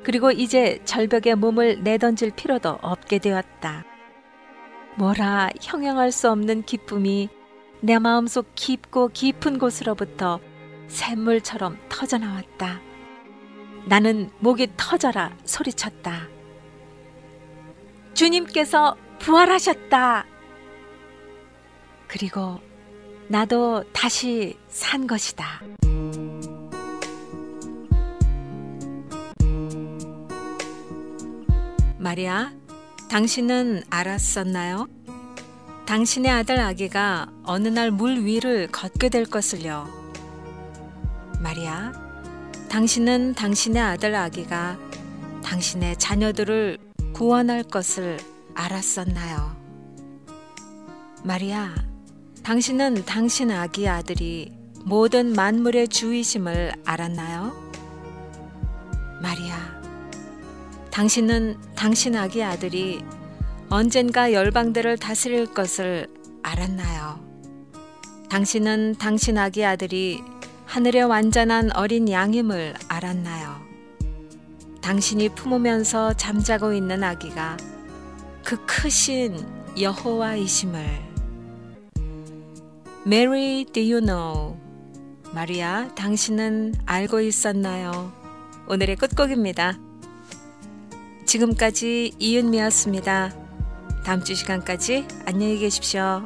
그리고 이제 절벽에 몸을 내던질 필요도 없게 되었다. 뭐라 형용할 수 없는 기쁨이 내 마음속 깊고 깊은 곳으로부터 샘물처럼 터져나왔다. 나는 목이 터져라 소리쳤다. 주님께서 부활하셨다. 그리고 나도 다시 산 것이다. 마리아, 당신은 알았었나요? 당신의 아들 아기가 어느 날 물 위를 걷게 될 것을요. 마리아, 당신은 당신의 아들 아기가 당신의 자녀들을 구원할 것을 알았었나요? 마리아, 당신은 당신 아기 아들이 모든 만물의 주이심을 알았나요? 마리아, 당신은 당신 아기 아들이 언젠가 열방들을 다스릴 것을 알았나요? 당신은 당신 아기 아들이 하늘의 완전한 어린 양임을 알았나요? 당신이 품으면서 잠자고 있는 아기가 그 크신 여호와이심을 Mary, do you know? 마리아, 당신은 알고 있었나요? 오늘의 끝곡입니다. 지금까지 이은미였습니다. 다음 주 시간까지 안녕히 계십시오.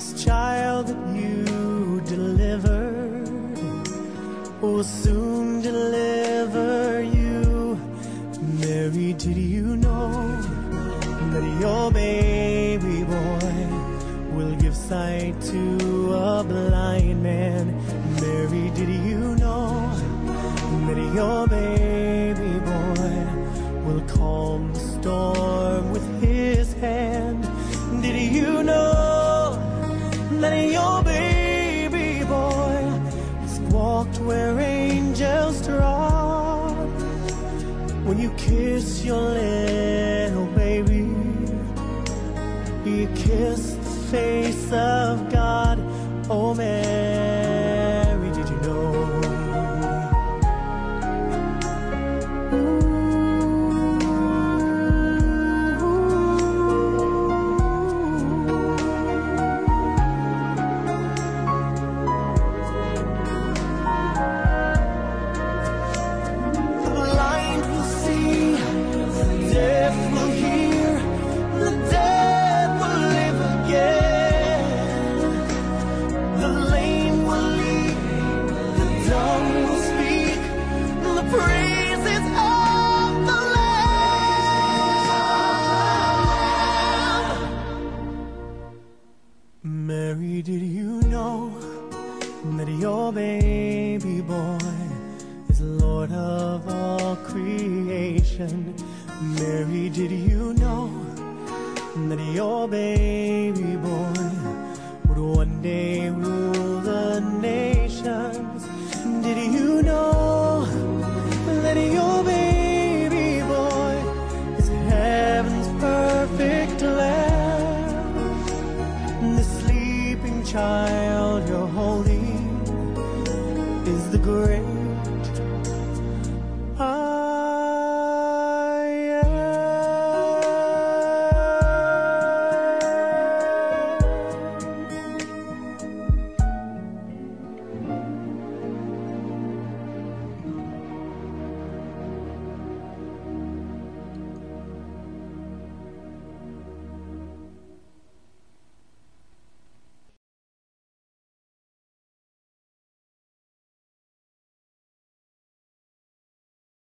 This child that you delivered will soon deliver you. Mary, did you know that your baby boy will give sight to a blind man? Mary, did you know that your baby boy will calm the storm where angels trod? When you kiss your little